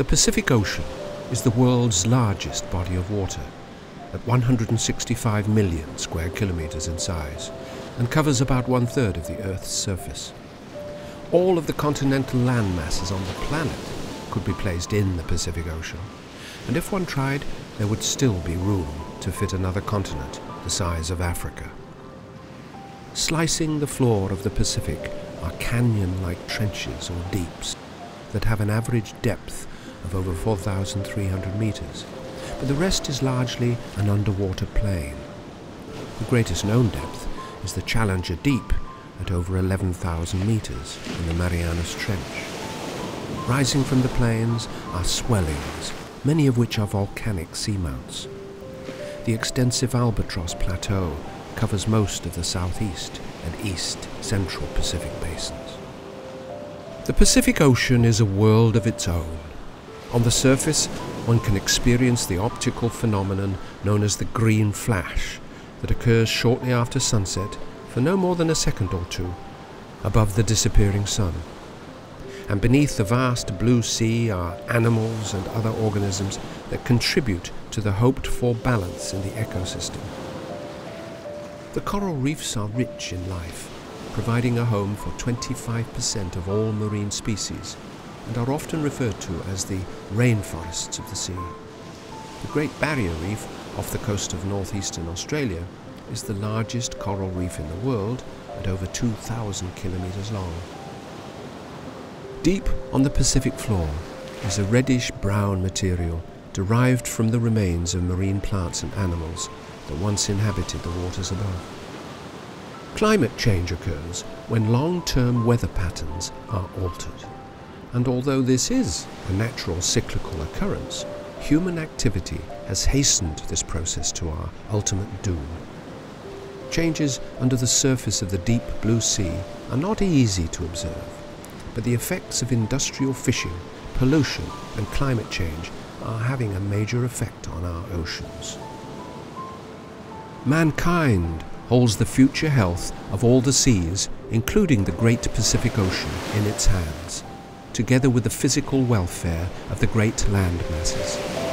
The Pacific Ocean is the world's largest body of water, at 165 million square kilometers in size, and covers about one third of the Earth's surface. All of the continental land masses on the planet could be placed in the Pacific Ocean, and if one tried, there would still be room to fit another continent the size of Africa. Slicing the floor of the Pacific are canyon like trenches or deeps that have an average depth of over 4,300 meters, but the rest is largely an underwater plain. The greatest known depth is the Challenger Deep at over 11,000 meters in the Marianas Trench. Rising from the plains are swellings, many of which are volcanic seamounts. The extensive Albatross Plateau covers most of the southeast and east central Pacific basins. The Pacific Ocean is a world of its own. On the surface, one can experience the optical phenomenon known as the green flash that occurs shortly after sunset for no more than a second or two above the disappearing sun. And beneath the vast blue sea are animals and other organisms that contribute to the hoped for balance in the ecosystem. The coral reefs are rich in life, providing a home for 25% of all marine species and are often referred to as the rainforests of the sea. The Great Barrier Reef off the coast of northeastern Australia is the largest coral reef in the world at over 2,000 kilometres long. Deep on the Pacific floor is a reddish brown material derived from the remains of marine plants and animals that once inhabited the waters above. Climate change occurs when long-term weather patterns are altered. And although this is a natural cyclical occurrence, human activity has hastened this process to our ultimate doom. Changes under the surface of the deep blue sea are not easy to observe, but the effects of industrial fishing, pollution and climate change are having a major effect on our oceans. Mankind holds the future health of all the seas, including the great Pacific Ocean, in its hands, together with the physical welfare of the great land masses.